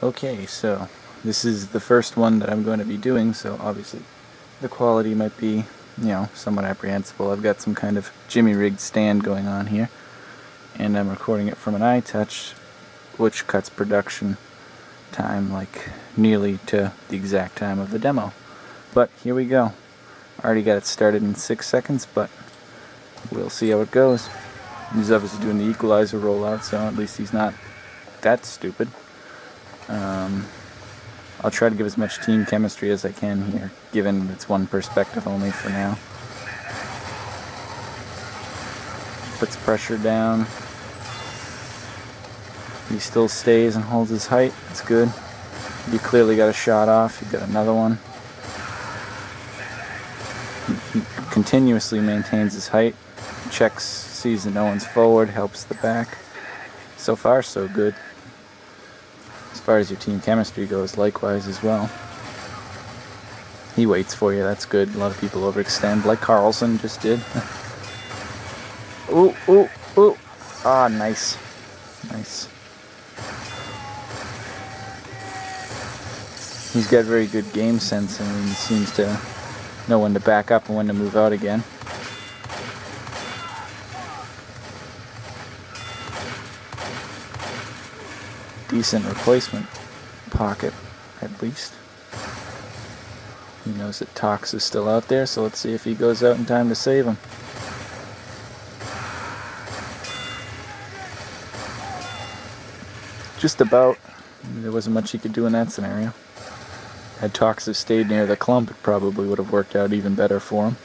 Okay, so this is the first one that I'm going to be doing, so obviously the quality might be, you know, somewhat apprehensible. I've got some kind of jimmy rigged stand going on here, and I'm recording it from an iTouch, which cuts production time like nearly to the exact time of the demo. But here we go. Already got it started in six seconds, but we'll see how it goes. He's obviously doing the equalizer rollout, so at least he's not that stupid. Um, I'll try to give as much team chemistry as I can here, given it's one perspective only for now. Puts pressure down. He still stays and holds his height. It's good. You clearly got a shot off. You got another one. He continuously maintains his height. Checks, sees that no one's forward, helps the back. So far, so good far as your team chemistry goes, likewise as well. He waits for you, that's good. A lot of people overextend, like Carlson just did. ooh, ooh, ooh. Ah, nice. Nice. He's got very good game sense and he seems to know when to back up and when to move out again. Decent replacement pocket, at least. He knows that Tox is still out there, so let's see if he goes out in time to save him. Just about. There wasn't much he could do in that scenario. Had Tox have stayed near the clump, it probably would have worked out even better for him.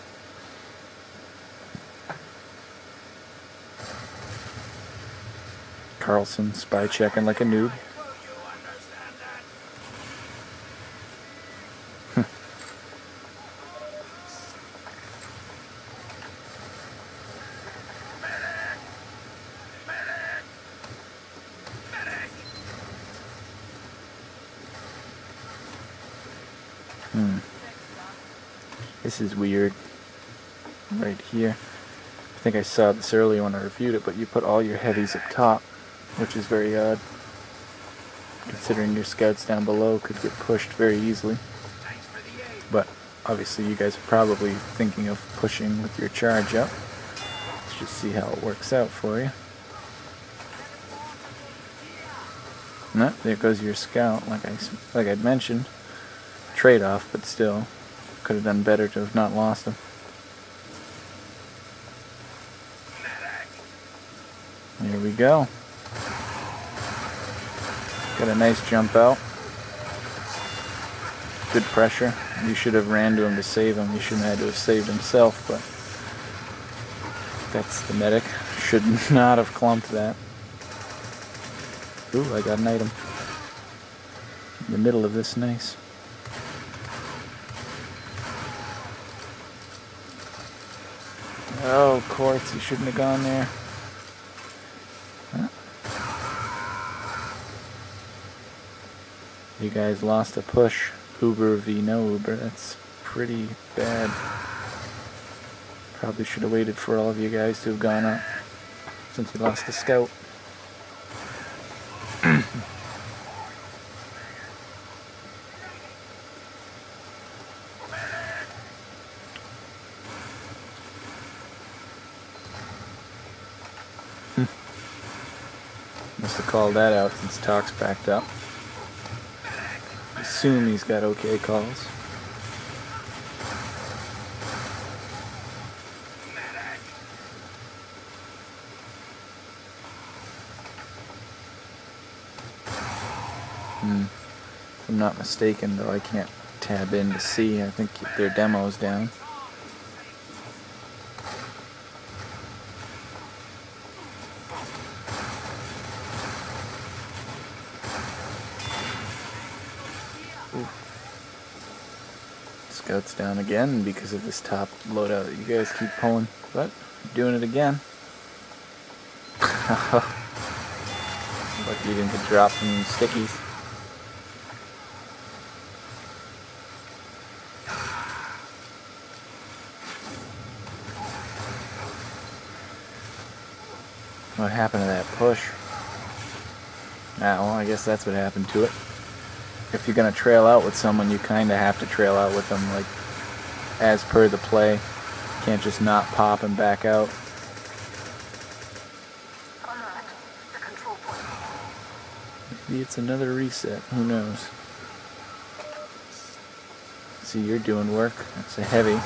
Carlson spy checking like a noob. hmm. This is weird. Right here. I think I saw this earlier when I reviewed it, but you put all your heavies up top which is very odd, considering your scouts down below could get pushed very easily. But obviously you guys are probably thinking of pushing with your charge up. Let's just see how it works out for you. No, there goes your scout, like I like I'd mentioned. Trade-off, but still, could have done better to have not lost him. There we go. Got a nice jump out. Good pressure. You should have ran to him to save him. You shouldn't have had to have saved himself, but that's the medic. Should not have clumped that. Ooh, I got an item. In the middle of this, nice. Oh, quartz, he shouldn't have gone there. You guys lost a push. Uber v no Uber. That's pretty bad. Probably should have waited for all of you guys to have gone up since you lost the scout. Hmm. Must have called that out since Tox backed up assume he's got okay calls. Hmm. If I'm not mistaken, though, I can't tab in to see. I think their demo's down. Scouts down again because of this top loadout that you guys keep pulling. But, doing it again. Lucky you didn't dropped from stickies. What happened to that push? Ah, well, I guess that's what happened to it. if you're gonna trail out with someone, you kind of have to trail out with them, like as per the play. Can't just not pop and back out. Maybe it's another reset. Who knows? See, you're doing work. That's a heavy.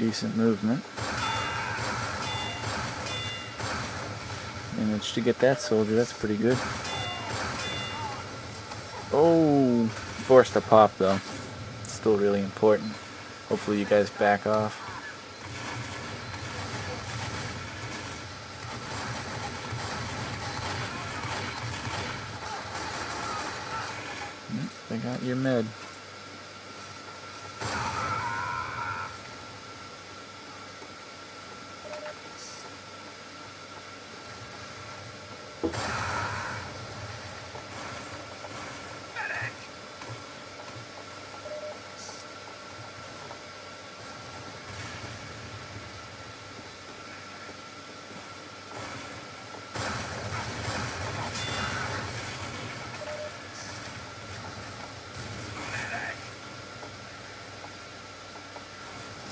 Decent movement. Managed to get that soldier, that's pretty good. Oh, forced a pop though. Still really important. Hopefully you guys back off. They got your med.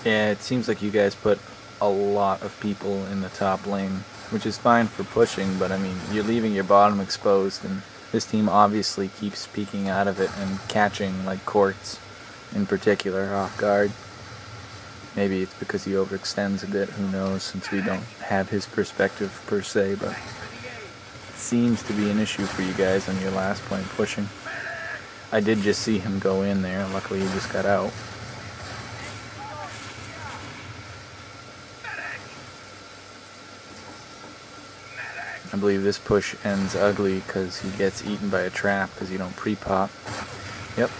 Yeah, it seems like you guys put a lot of people in the top lane, which is fine for pushing, but I mean, you're leaving your bottom exposed, and this team obviously keeps peeking out of it and catching, like, Quartz in particular, off guard. Maybe it's because he overextends a bit, who knows, since we don't have his perspective per se, but it seems to be an issue for you guys on your last point pushing. I did just see him go in there, luckily he just got out. This push ends ugly because he gets eaten by a trap because you don't pre-pop. Yep.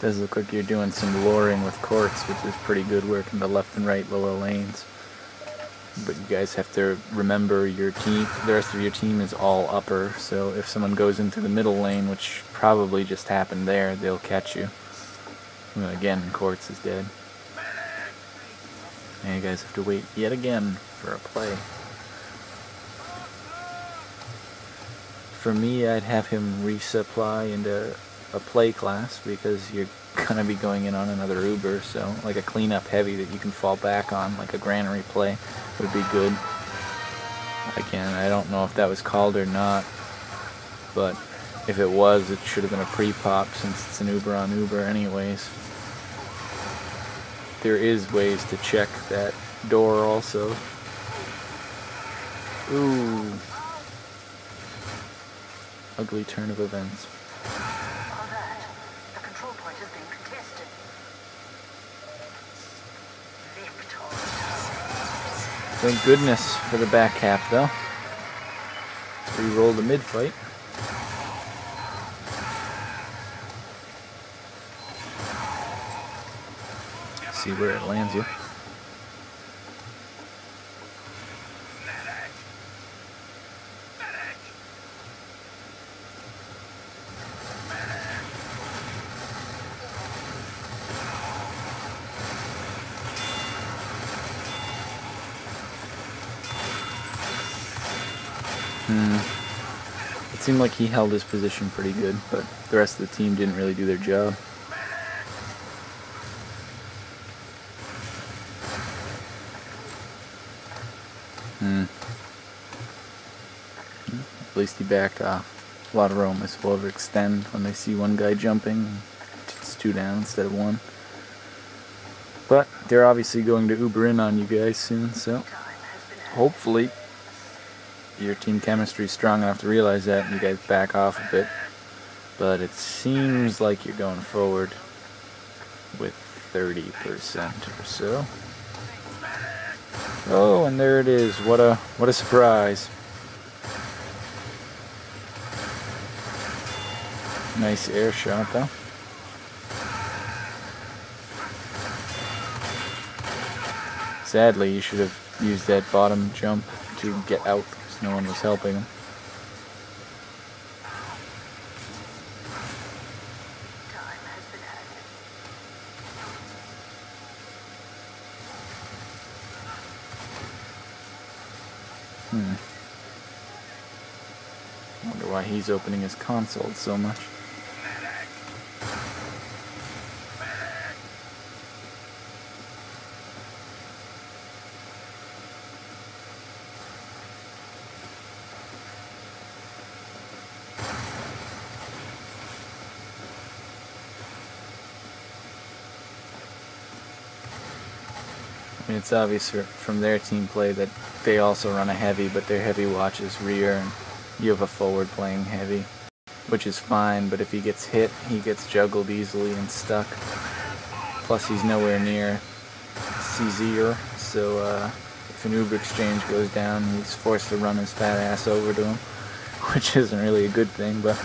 Does look like you're doing some luring with Quartz, which is pretty good work in the left and right lower lanes but you guys have to remember your team the rest of your team is all upper. So if someone goes into the middle lane which probably just happened there they'll catch you. Again Quartz is dead. And you guys have to wait yet again for a play. For me I'd have him resupply into a play class because you're gonna be going in on another Uber so like a cleanup heavy that you can fall back on like a granary play would be good. Again, I don't know if that was called or not, but if it was, it should have been a pre-pop since it's an Uber on Uber anyways. There is ways to check that door also. Ooh. Ugly turn of events. Thank goodness for the back cap though. Re-roll the mid fight. See where it lands you. Seemed like he held his position pretty good, but the rest of the team didn't really do their job. Hmm. At least he backed off. A lot of roamers will overextend when they see one guy jumping. It's two down instead of one. But they're obviously going to Uber in on you guys soon, so hopefully your team chemistry is strong enough to realize that and you guys back off a bit. But it seems like you're going forward with 30% or so. Oh, and there it is. What a what a surprise. Nice air shot though. Sadly, you should have used that bottom jump to get out no one was helping him. Hmm. Wonder why he's opening his console so much. It's obvious from their team play that they also run a heavy, but their heavy watches rear, and you have a forward playing heavy, which is fine, but if he gets hit, he gets juggled easily and stuck. Plus, he's nowhere near CZer, so uh, if an Uber exchange goes down, he's forced to run his fat ass over to him, which isn't really a good thing, but...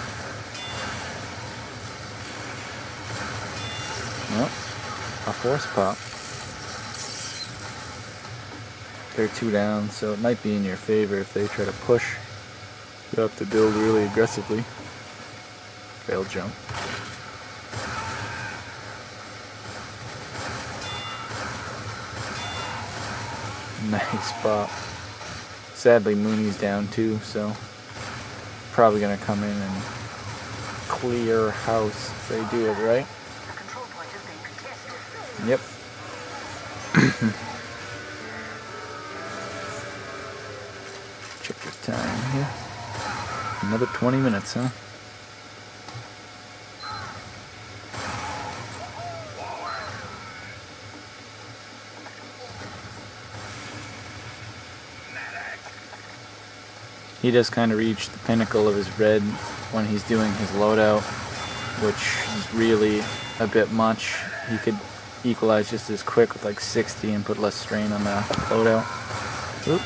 Well, a force pop. They're two down, so it might be in your favor if they try to push. You have to build really aggressively. Failed jump. Nice pop. Sadly, Mooney's down too, so probably gonna come in and clear house if they do it right. Yep. here. Another 20 minutes, huh? He does kind of reach the pinnacle of his red when he's doing his loadout, which is really a bit much. He could equalize just as quick with like 60 and put less strain on the loadout. Oop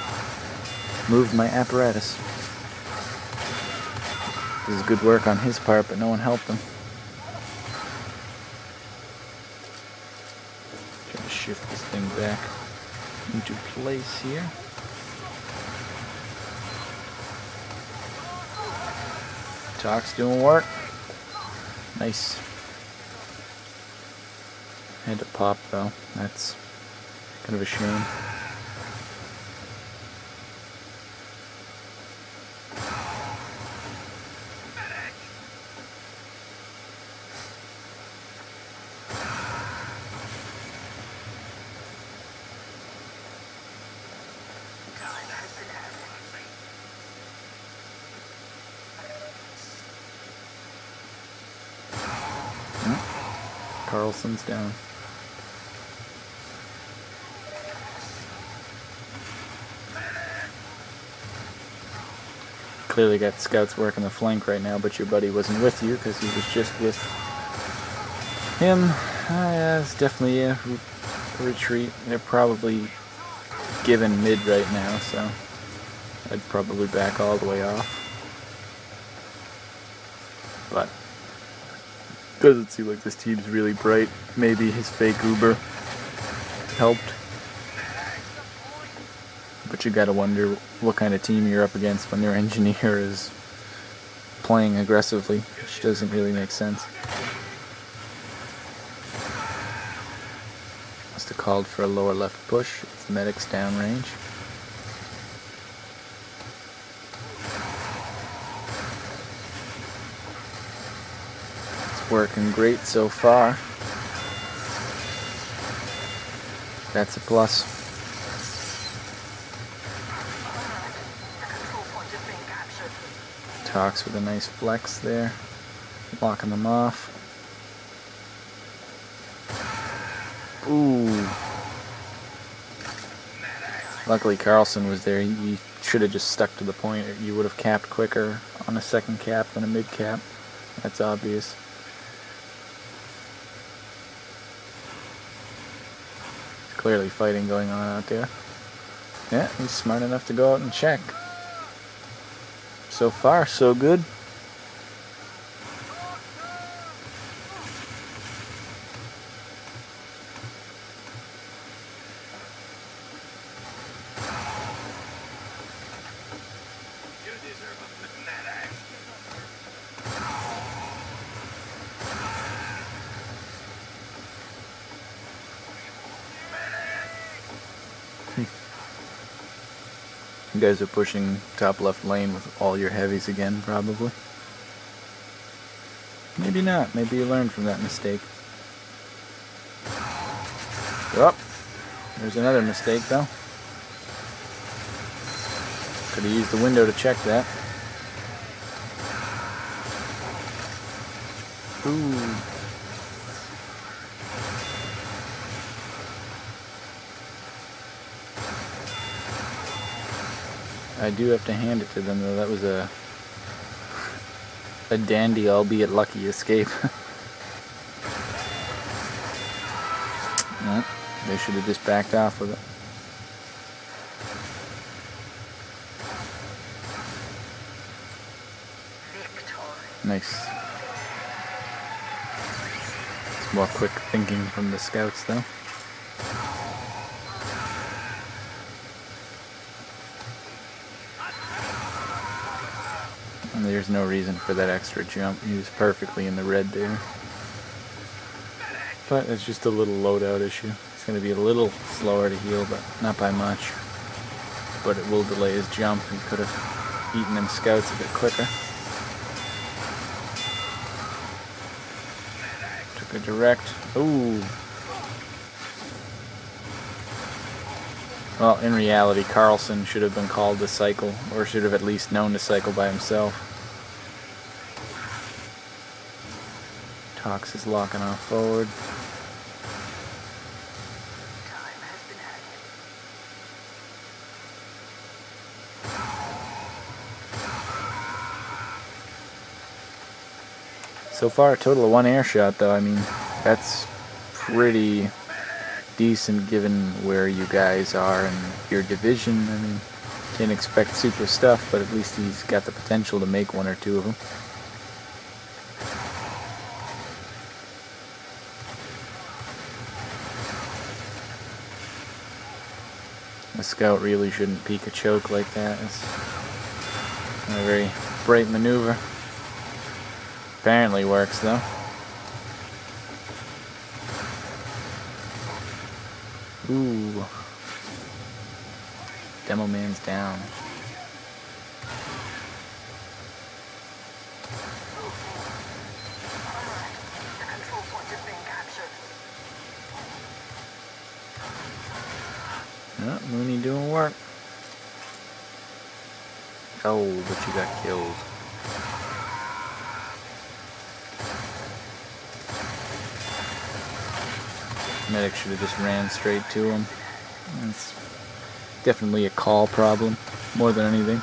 moved my apparatus. This is good work on his part, but no one helped him. Try to shift this thing back into place here. Tox's doing work. Nice. Had to pop though. That's kind of a shame. Down. Clearly got scouts working the flank right now, but your buddy wasn't with you because he was just with him. Uh, yeah, it's definitely a retreat. They're probably given mid right now, so I'd probably back all the way off. But doesn't seem like this team's really bright. Maybe his fake Uber helped. But you gotta wonder what kind of team you're up against when their engineer is playing aggressively, which doesn't really make sense. Must have called for a lower left push. It's medic's downrange. Working great so far. That's a plus. Tox with a nice flex there, locking them off. Ooh. Luckily Carlson was there. He should have just stuck to the point. You would have capped quicker on a second cap than a mid cap. That's obvious. Clearly fighting going on out there. Yeah, he's smart enough to go out and check. So far, so good. Guys are pushing top left lane with all your heavies again, probably. Maybe not. Maybe you learned from that mistake. Oh, there's another mistake, though. Could have used the window to check that. Ooh. I do have to hand it to them though. That was a a dandy, albeit lucky escape. they should have just backed off with it. Nice. More quick thinking from the scouts though. No reason for that extra jump. He was perfectly in the red there. But it's just a little loadout issue. It's going to be a little slower to heal, but not by much. But it will delay his jump. He could have eaten them scouts a bit quicker. Took a direct. Ooh. Well, in reality, Carlson should have been called to cycle, or should have at least known to cycle by himself. Tox is locking off forward. So far, a total of one air shot, though. I mean, that's pretty decent given where you guys are and your division. I mean, can't expect super stuff, but at least he's got the potential to make one or two of them. Scout really shouldn't peek a choke like that. It's a very bright maneuver. Apparently works though. Ooh. Demo man's down. Mooney doing work. Oh, but you got killed. Medic should have just ran straight to him. It's definitely a call problem, more than anything.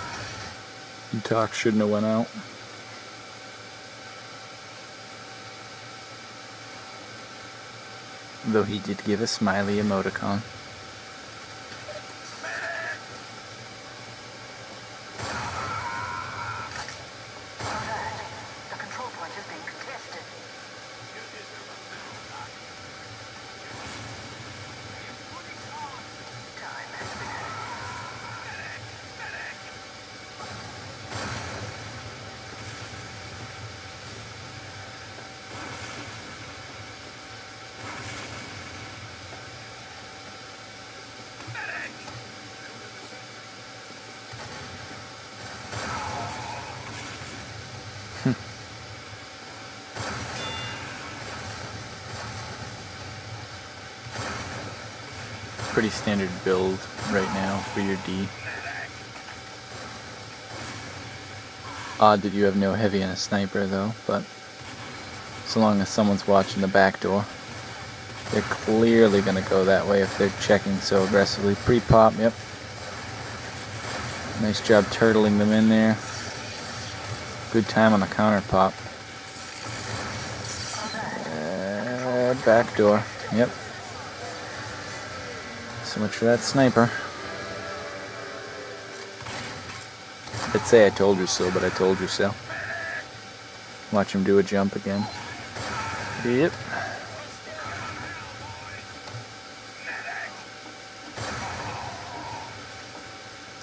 And Talk shouldn't have went out. Though he did give a smiley emoticon. Pretty standard build right now for your D. Odd that you have no heavy and a sniper though, but so long as someone's watching the back door, they're clearly going to go that way if they're checking so aggressively. Pre-pop, yep. Nice job turtling them in there. Good time on the counter pop. Uh, back door, yep. So much for that sniper. I'd say I told you so, but I told you so. Watch him do a jump again. Yep.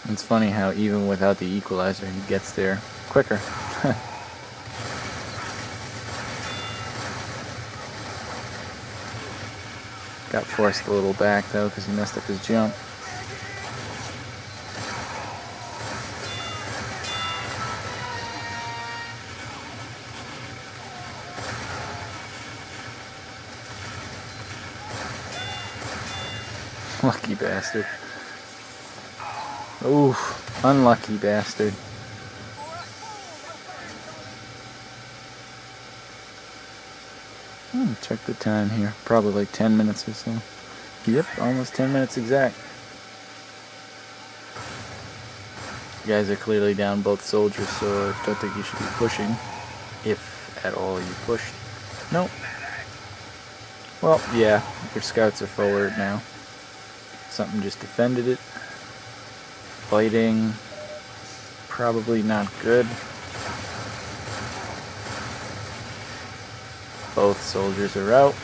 It's funny how even without the equalizer, he gets there quicker. Got forced a little back though because he messed up his jump. Lucky bastard. Oof, unlucky bastard. Check the time here. Probably like 10 minutes or so. Yep, almost 10 minutes exact. You guys are clearly down both soldiers, so I don't think you should be pushing. If at all you push. Nope. Well, yeah, your scouts are forward now. Something just defended it. Fighting. Probably not good. Both soldiers are out.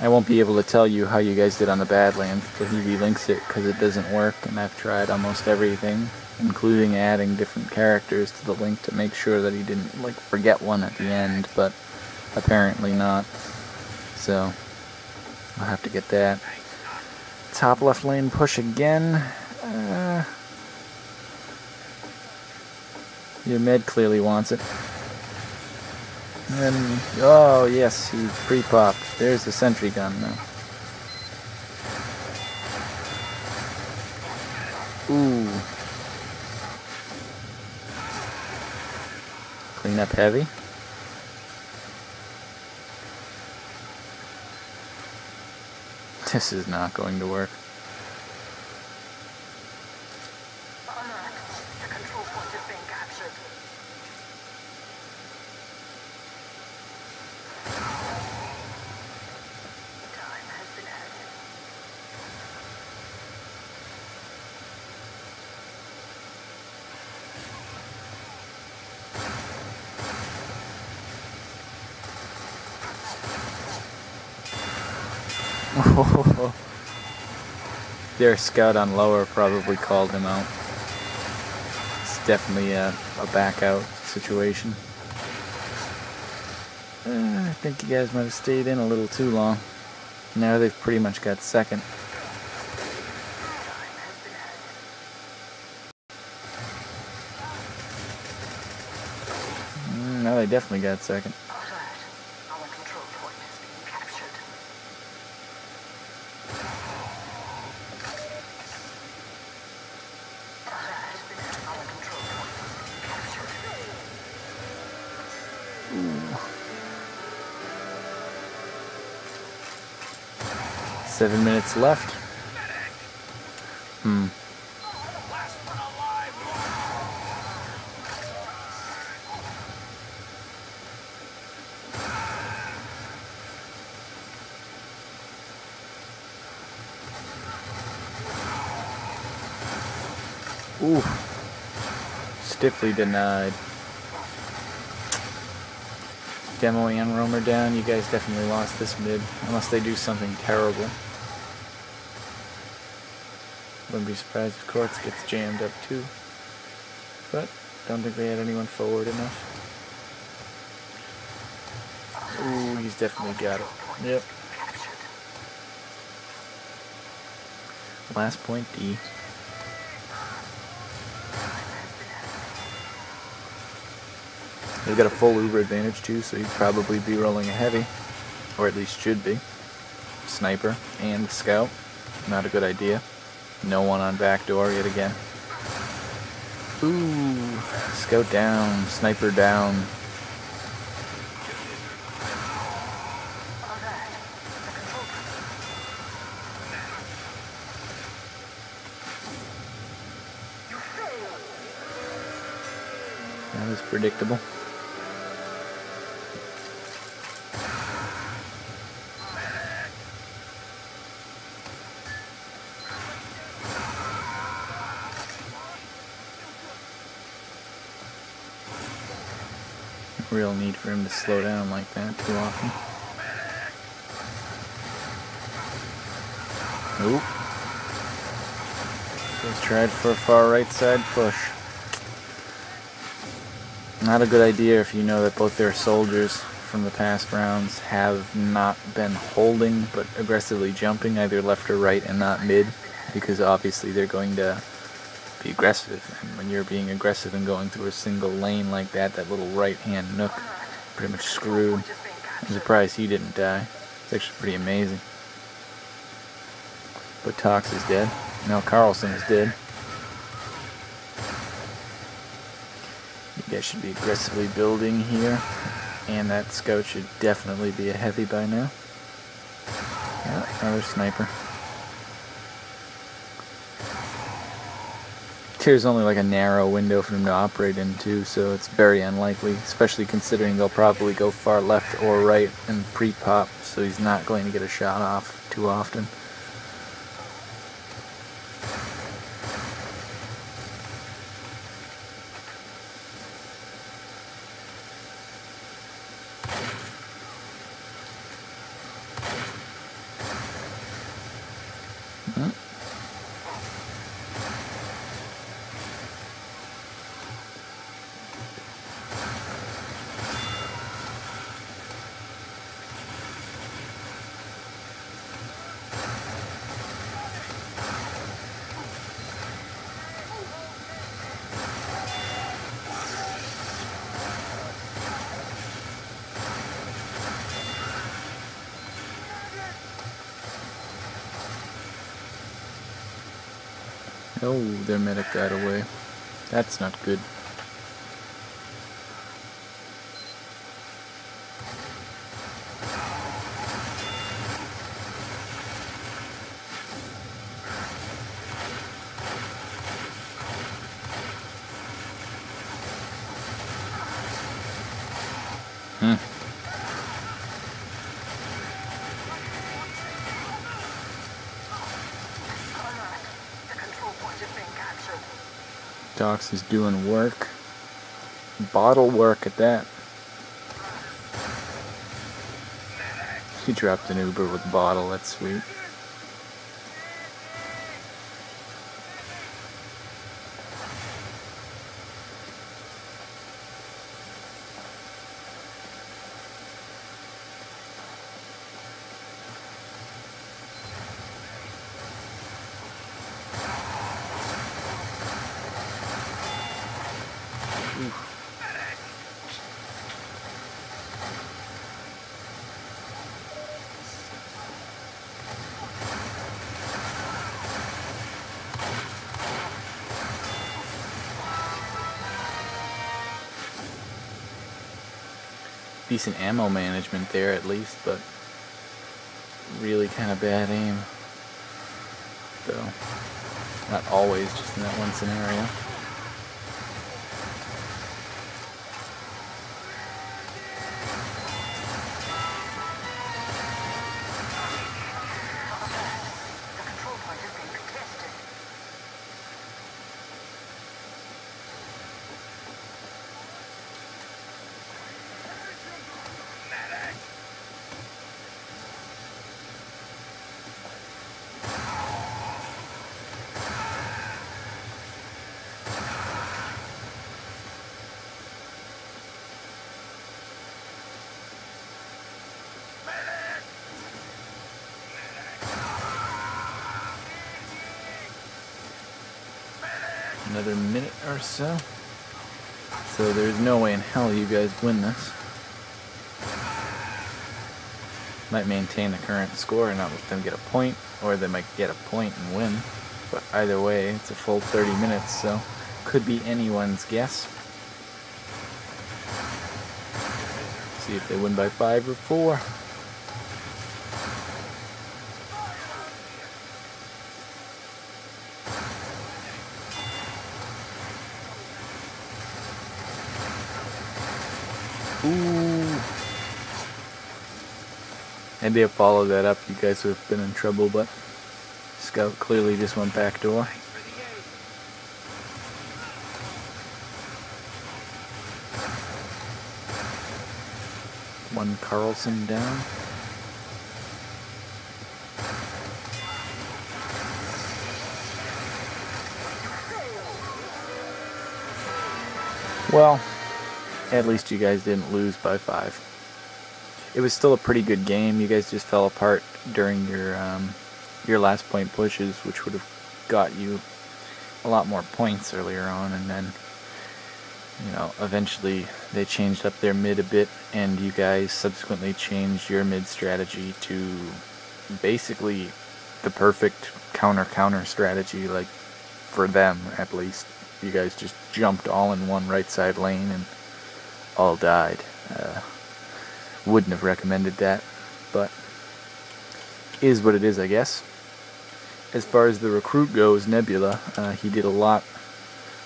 I won't be able to tell you how you guys did on the Badlands till he relinks it because it doesn't work and I've tried almost everything including adding different characters to the link to make sure that he didn't like forget one at the end but apparently not so I'll have to get that top left lane push again uh, your med clearly wants it and then, oh yes, he pre-popped. There's the sentry gun now. Ooh. Clean up heavy. This is not going to work. Their scout on lower probably called him out. It's definitely a, a back out situation. Uh, I think you guys might have stayed in a little too long. Now they've pretty much got second. Mm, now they definitely got second. Seven minutes left. Hmm. Ooh. Stiffly denied. Demo and Roamer down. You guys definitely lost this mid. Unless they do something terrible. Wouldn't be surprised if Quartz gets jammed up too. But don't think they had anyone forward enough. Ooh, he's definitely got it. Yep. Last point D. They've got a full Uber advantage too, so you'd probably be rolling a heavy. Or at least should be. Sniper and scout. Not a good idea. No one on back door yet again. Ooh, scout down, sniper down. That was predictable. For him to slow down like that too often. Nope. Just tried for a far right side push. Not a good idea if you know that both their soldiers from the past rounds have not been holding, but aggressively jumping either left or right and not mid, because obviously they're going to be aggressive. And when you're being aggressive and going through a single lane like that, that little right-hand nook, pretty much screwed. I'm surprised he didn't die. It's actually pretty amazing. But Tox is dead. Now Carlson is dead. You guys should be aggressively building here. And that scout should definitely be a heavy by now. Yeah, another sniper. Here's only like a narrow window for him to operate into, so it's very unlikely, especially considering they'll probably go far left or right and pre-pop, so he's not going to get a shot off too often. Oh, their medic got away. That's not good. Docs is doing work. Bottle work at that. He dropped an Uber with bottle, that's sweet. Decent ammo management there at least, but really kind of bad aim. Though, not always, just in that one scenario. So. So there's no way in hell you guys win this. Might maintain the current score and not let them get a point, or they might get a point and win. But either way, it's a full 30 minutes, so could be anyone's guess. See if they win by five or four. Had they followed that up, you guys would have been in trouble, but Scout clearly just went back door. One Carlson down. Well, at least you guys didn't lose by five. It was still a pretty good game. You guys just fell apart during your um, your last point pushes, which would have got you a lot more points earlier on, and then you know eventually they changed up their mid a bit, and you guys subsequently changed your mid strategy to basically the perfect counter counter strategy, like for them at least. You guys just jumped all in one right side lane and all died. Uh, wouldn't have recommended that, but is what it is, I guess. As far as the recruit goes, Nebula, uh, he did a lot,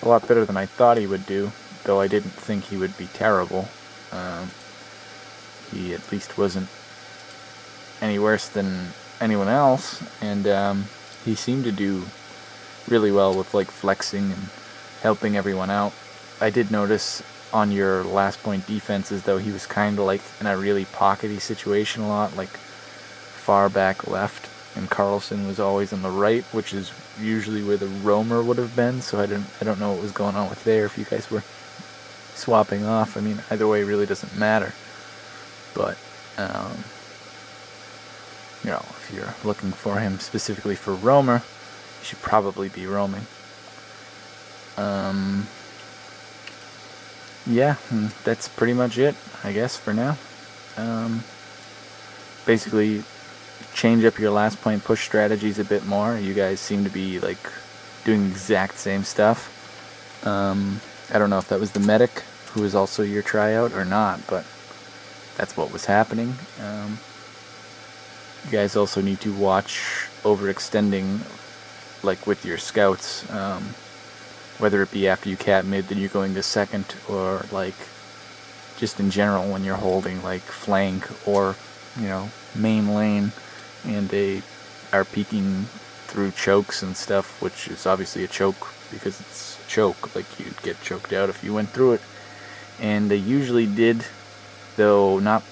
a lot better than I thought he would do. Though I didn't think he would be terrible. Um, he at least wasn't any worse than anyone else, and um, he seemed to do really well with like flexing and helping everyone out. I did notice on your last point defenses though he was kind of like in a really pockety situation a lot, like far back left, and Carlson was always on the right, which is usually where the roamer would have been. So I didn't, I don't know what was going on with there. If you guys were swapping off, I mean either way really doesn't matter. But um, you know, if you're looking for him specifically for roamer, you should probably be roaming. Um, yeah, hmm, that's pretty much it, I guess, for now. Um, basically, change up your last point push strategies a bit more. You guys seem to be like doing exact same stuff. Um, I don't know if that was the medic who was also your tryout or not, but that's what was happening. Um, you guys also need to watch overextending, like with your scouts. Um, whether it be after you cap mid, then you're going to second, or like just in general when you're holding like flank or you know main lane, and they are peeking through chokes and stuff, which is obviously a choke because it's a choke. Like you'd get choked out if you went through it, and they usually did, though not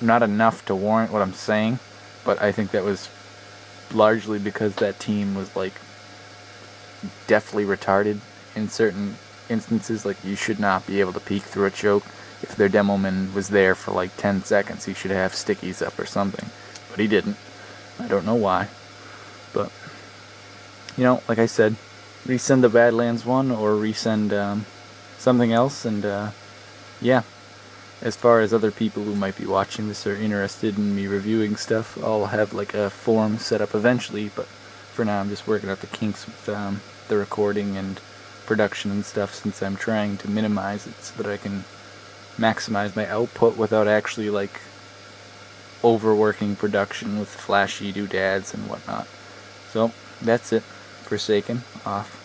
not enough to warrant what I'm saying. But I think that was largely because that team was like definitely retarded in certain instances, like you should not be able to peek through a choke. If their demoman was there for like 10 seconds, he should have stickies up or something. But he didn't. I don't know why. But, you know, like I said, resend the Badlands one or resend um, something else. And, uh, yeah, as far as other people who might be watching this are interested in me reviewing stuff, I'll have like a forum set up eventually. But for now, I'm just working out the kinks with um, the recording and production and stuff since I'm trying to minimize it so that I can maximize my output without actually like overworking production with flashy doodads and whatnot. So that's it. Forsaken off.